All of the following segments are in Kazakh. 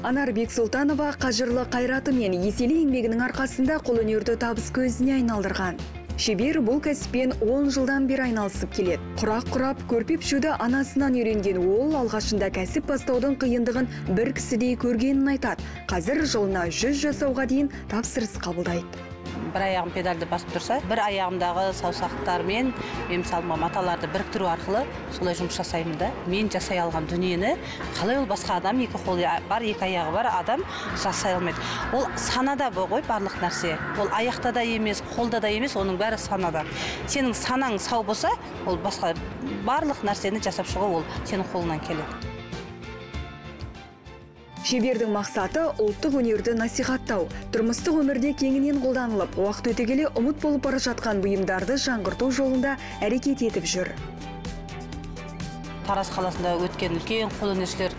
Анар Бексұлтанова қажырлы қайраты мен еселі еңбегінің арқасында қолөнерді табыс көзіне айналдырған. Шебер бұл кәсіппен 10 жылдан бері айналысып келеді. Құрақ құрап, көрпе пішуді анасынан үйренген ол алғашында кәсіп бастаудың қиындығын бір кісідей көргенін айтады. Қазір жылына 100 жасауға дейін тапсырыс қабылдайды. бір аяғым педальды басып тұрса бір аяғымдағы саусақтармен мен мысалы мына маталарды біріктіру арқылы солай жұмыс жасаймын да мен жасай алған дүниені қалай ол басқа адам екі қолы бар екі аяғы бар адам жасай алмайды ол санада ғой барлық нәрсе ол аяқта да емес қолда да емес оның бәрі санада. Сенің санаң сау болса ол басқа барлық нәрсені жасап шығу ол сенің қолыңнан келеді. Шебердің мақсаты ұлттық өнерді насихаттау, тұрмыстық өмірде кеңінен қолданылып, уақыт өте келе ұмыт болып бара жатқан бұйымдарды жаңғырту жолында әрекет етіп жүр. тараз қаласында өткен үлкен қолөнершілер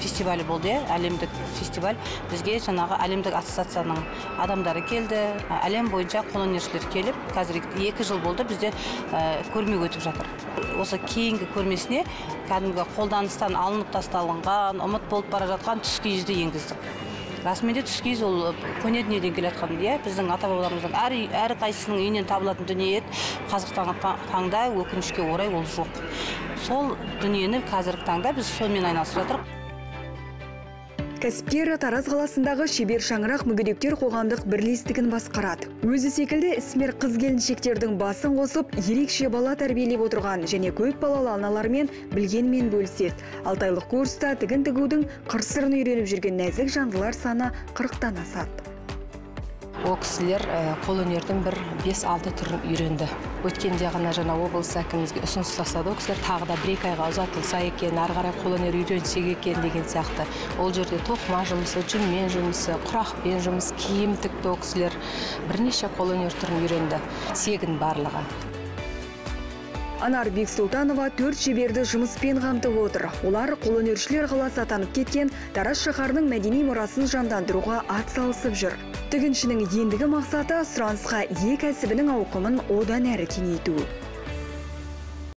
фестивалі болды иә әлемдік фестиваль. Бізге жаңағы әлемдік ассоциацияның адамдары келді. Ә, әлем бойынша қолөнершілер келіп қазір екі жыл болды бізде ә, көрме өтіп жатыр. Осы кейінгі көрмесіне кәдімгі қолданыстан алынып тасталынған ұмыт болып бара жатқан түскиізді енгіздік. Расымен де түскиіз ол көне дүниеден келе жатқан иә біздің ата бабаларымыздың әр әрқайсысының үйінен табылатын дүние еді. Қазіргі таңда өкінішке орай ол жоқ. Сол дүниені қазіргі таңда біз сонымен айналысып жатырмыз кәсіпкер тараз қаласындағы шебер шаңырақ мүгедектер қоғамдық бірлестігін басқарады. Өзі секілді ісмер қыз келіншектердің басын қосып ерекше бала тәрбиелеп отырған және көп балалы аналармен білгенмен бөліседі. Алты айлық курста тігін тігудің қыр сырын үйреніп жүрген нәзік жандылар саны қырықтан асады. Ол кісілер қолөнердің бір 5-6 түрін үйренді. Өткенде ғана жаңа облыс әкімімізге ұсыныс тастады. Ол кісілер тағы да бір екі айға ұзатылса екен ары қарай қолөнер үйренсек екен деген сияқты. Ол жерде тоқыма жұмысы жүнмен жұмысы құрақпен жұмыс киім тікті ол кісілер бірнеше қолөнер түрін үйренді. Тегін барлығы. Анар Бексұлтанова төрт шеберді жұмыспен қамтып отыр. Олар қолөнершілер қаласы атанып кеткен Тараз шаһарының мәдени мұрасын жандандыруға ат салысып жүр. Тігіншінің ендігі мақсаты сұранысқа ие кәсібінің ауқымын одан әрі кеңейту.